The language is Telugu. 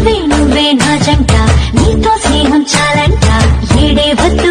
నువ్వే నువ్వే నా జంట. నీతో స్నేహం చాలంట. ఏడే వద్దు